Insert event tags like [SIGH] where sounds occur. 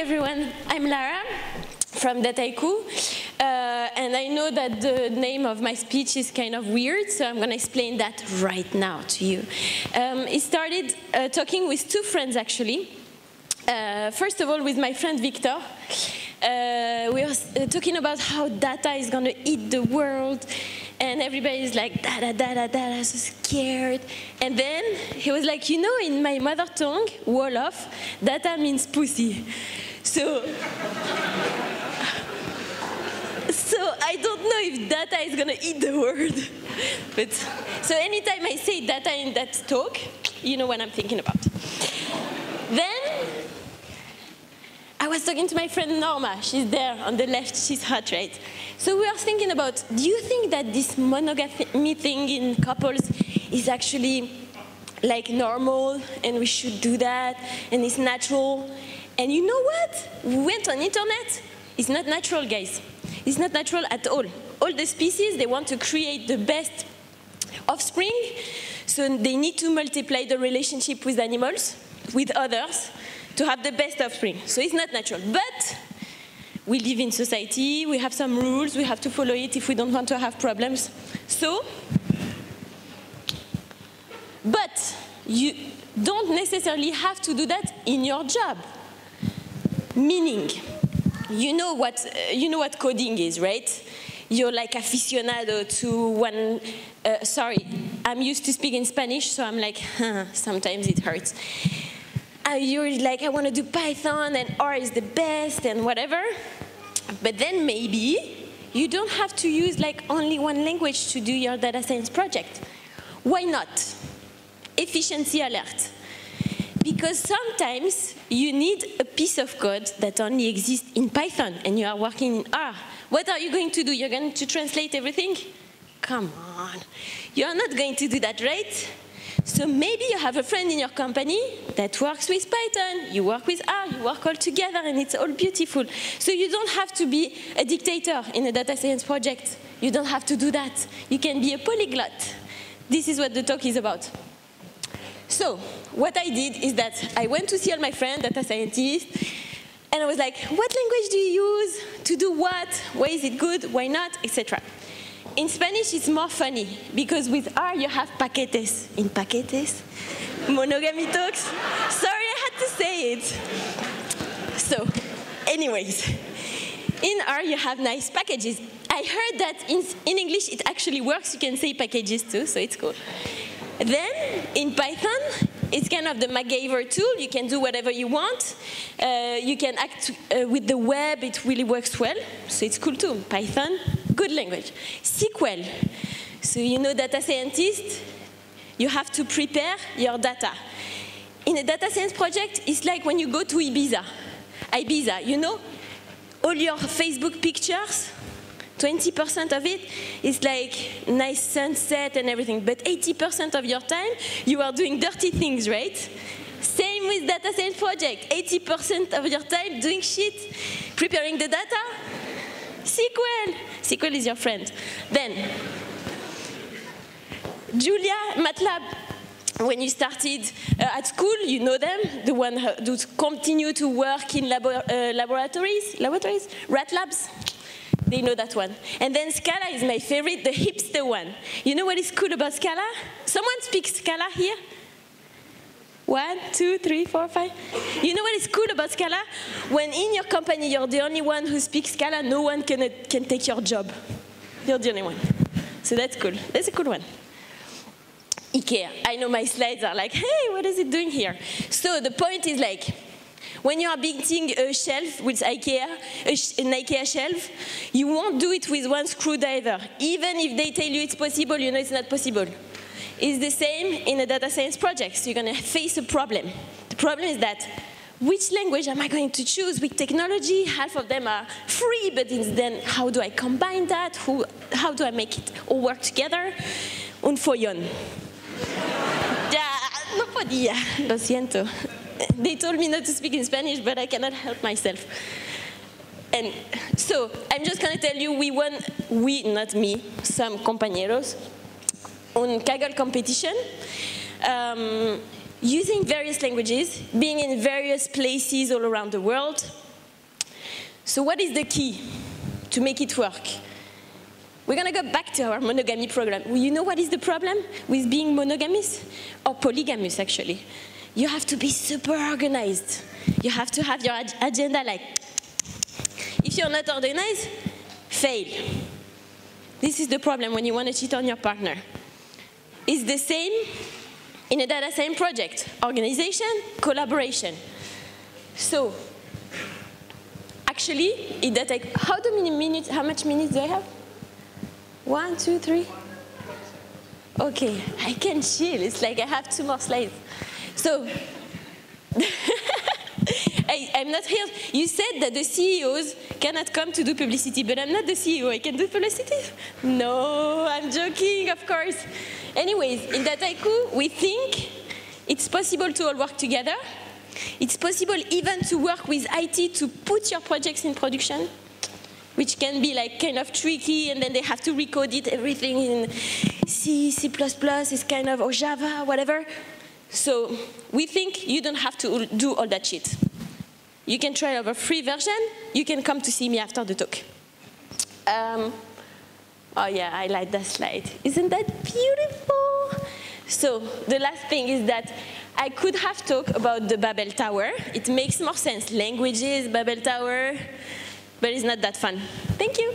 everyone, I'm Lara from Dataiku, uh, and I know that the name of my speech is kind of weird, so I'm going to explain that right now to you. Um, it started uh, talking with two friends actually. Uh, first of all, with my friend Victor. Uh, we were uh, talking about how data is going to eat the world, and everybody is like, data, data, data, so scared. And then he was like, you know, in my mother tongue, Wolof, data means pussy. So, so I don't know if data is gonna eat the word. But so anytime I say data in that talk, you know what I'm thinking about. Then I was talking to my friend Norma. She's there on the left. She's hot, right? So we were thinking about, do you think that this monogamy thing in couples is actually like normal and we should do that and it's natural? And you know what? We went on internet. It's not natural, guys. It's not natural at all. All the species, they want to create the best offspring, so they need to multiply the relationship with animals, with others, to have the best offspring. So it's not natural. But we live in society, we have some rules, we have to follow it if we don't want to have problems. So, but you don't necessarily have to do that in your job. Meaning, you know what, you know what coding is, right? You're like aficionado to one, uh, sorry, I'm used to speaking Spanish, so I'm like, [LAUGHS] huh, sometimes it hurts. Uh, you're like, I want to do Python and R is the best and whatever. But then maybe you don't have to use like only one language to do your data science project. Why not? Efficiency alert. Because sometimes you need a piece of code that only exists in Python and you are working in R. What are you going to do? You're going to translate everything? Come on. You're not going to do that, right? So maybe you have a friend in your company that works with Python, you work with R, you work all together, and it's all beautiful. So you don't have to be a dictator in a data science project. You don't have to do that. You can be a polyglot. This is what the talk is about. So what I did is that I went to see all my friends, data scientists, and I was like, what language do you use to do what? Why is it good? Why not? Etc. In Spanish, it's more funny because with R you have paquetes. In paquetes, monogamy talks. Sorry, I had to say it. So, anyways, in R you have nice packages. I heard that in, in English it actually works. You can say packages too, so it's cool. Then in Python, it's kind of the MacGyver tool. You can do whatever you want. Uh, you can act uh, with the web. It really works well. So it's cool too. Python, good language. SQL. So you know data scientist, you have to prepare your data. In a data science project, it's like when you go to Ibiza. Ibiza, you know, all your Facebook pictures, 20% of it is like nice sunset and everything, but 80% of your time you are doing dirty things, right? Same with data science project, 80% of your time doing shit, preparing the data. SQL, SQL is your friend. Then, Julia, MATLAB, when you started uh, at school, you know them, the one who continue to work in labor uh, laboratories, laboratories, rat labs. They know that one. And then Scala is my favorite, the hipster one. You know what is cool about Scala? Someone speaks Scala here? One, two, three, four, five. You know what is cool about Scala? When in your company you're the only one who speaks Scala, no one can, can take your job. You're the only one. So that's cool. That's a cool one. IKEA. I know my slides are like, hey, what is it doing here? So the point is like, when you are building a shelf with IKEA, an IKEA shelf, you won't do it with one screwdriver. Even if they tell you it's possible, you know it's not possible. It's the same in a data science project. So you're going to face a problem. The problem is that which language am I going to choose? With technology, half of them are free, but then how do I combine that? Who, how do I make it all work together? Un follón. [LAUGHS] Ya, no podía, lo siento they told me not to speak in Spanish, but I cannot help myself. And so I'm just going to tell you, we won, we, not me, some compañeros, on Kaggle competition, um, using various languages, being in various places all around the world. So what is the key to make it work? We're going to go back to our monogamy program. You know what is the problem with being monogamous? Or polygamous, actually. You have to be super organized. You have to have your ag agenda like, if you're not organized, fail. This is the problem when you want to cheat on your partner. It's the same in a data science project. Organization, collaboration. So, actually, in data, how many minutes, how much minutes do I have? One, two, three? Okay, I can chill. It's like I have two more slides. So, [LAUGHS] I, am not here. You said that the CEOs cannot come to do publicity, but I'm not the CEO. I can do publicity. No, I'm joking, of course. Anyways, in Dataiku, we think it's possible to all work together. It's possible even to work with IT to put your projects in production which can be like kind of tricky, and then they have to recode it, everything in C, C++, is kind of, or Java, whatever. So we think you don't have to do all that shit. You can try our free version. You can come to see me after the talk. Um, oh yeah, I like that slide. Isn't that beautiful? So the last thing is that I could have talked about the Babel Tower. It makes more sense. Languages, Babel Tower, but it's not that fun. Thank you.